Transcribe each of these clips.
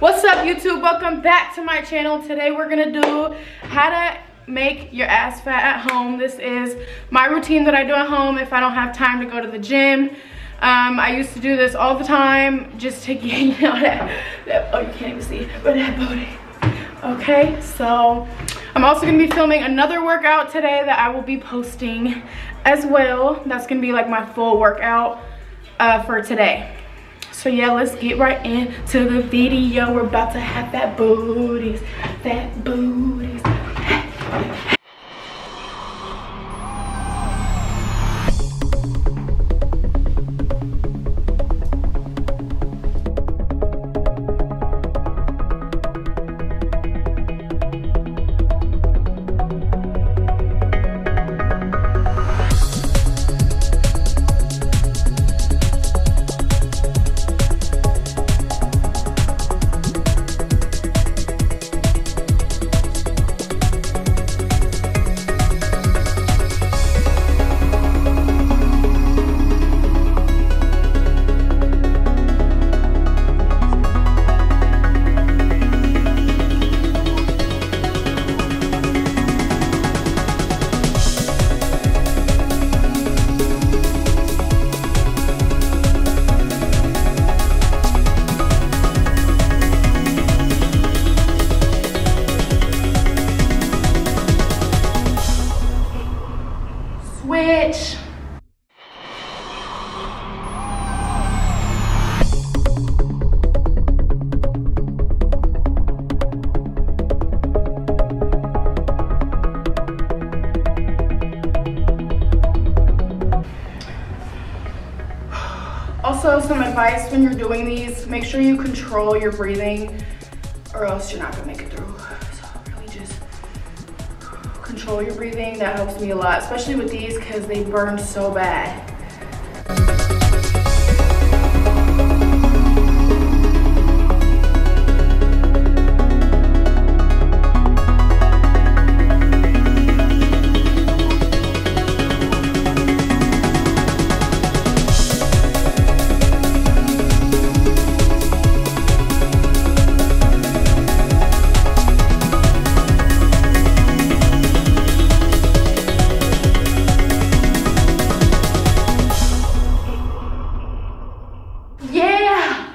What's up YouTube? Welcome back to my channel. Today we're gonna do how to make your ass fat at home. This is my routine that I do at home if I don't have time to go to the gym. Um, I used to do this all the time just to get, you know, that, that oh you can't even see, but that booty. Okay, so I'm also gonna be filming another workout today that I will be posting as well. That's gonna be like my full workout uh, for today so yeah, let's get right into the video. We're about to have fat booties, fat booties. Also, some advice when you're doing these, make sure you control your breathing or else you're not gonna make it through. So really just control your breathing. That helps me a lot, especially with these because they burn so bad. Yeah!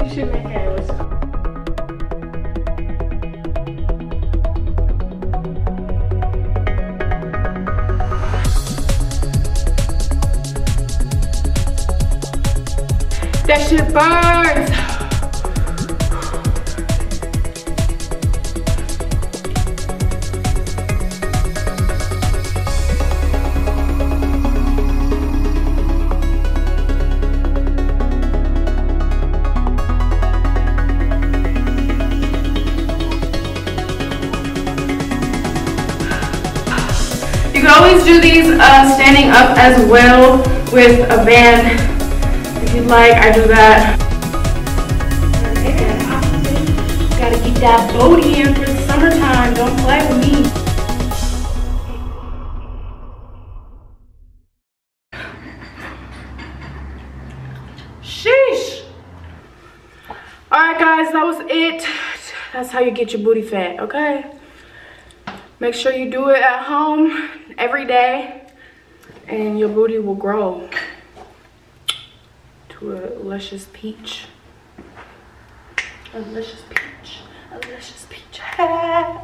You should make it. That shit burns! Always do these uh, standing up as well with a band if you'd like. I do that. Gotta get that booty in for the summertime. Don't play with me. Sheesh. All right, guys, that was it. That's how you get your booty fat, okay? Make sure you do it at home every day and your booty will grow to a luscious peach. A luscious peach. A luscious peach. Let's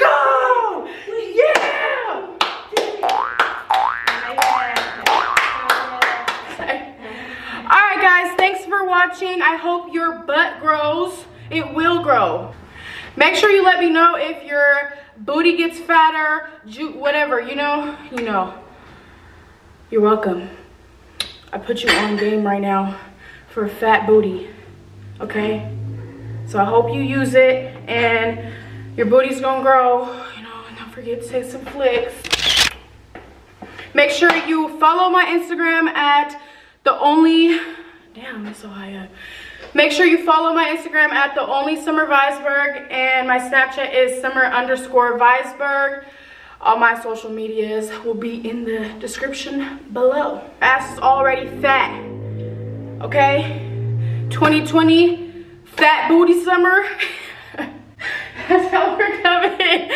go! Yeah! Alright guys, thanks for watching. I hope your butt grows. It will grow. Make sure you let me know if your booty gets fatter, whatever, you know, you know. You're welcome. I put you on game right now for a fat booty, okay? So I hope you use it and your booty's gonna grow, you know, and don't forget to take some flicks. Make sure you follow my Instagram at the only, damn, it's so high up. Make sure you follow my Instagram at the only Summer Vaisberg and my Snapchat is summer underscore Vaisberg. All my social medias will be in the description below. Ass is already fat, okay? 2020, fat booty summer. That's how we're coming.